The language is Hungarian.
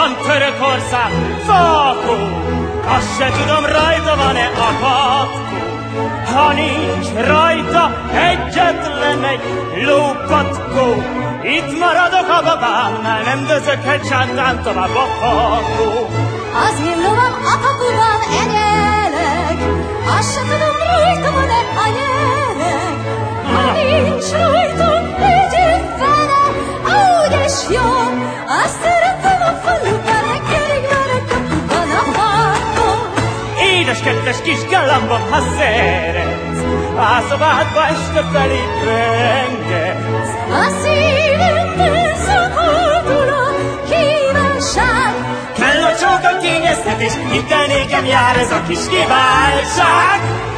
van Törökország, Fakó, azt se tudom, rajta van-e a. Ha nincs rajta egyetlen egy lópatkó, itt maradok a babámnál, nem dözöghet sántán tovább a fakó. Az Édes kedves kis galambom, ha szeretsz, a szobádba este felé engedsz. A szívemben szakadul a kívánság, Kell a csók a kényeztetés, itt nékem jár ez a kis kiváltság.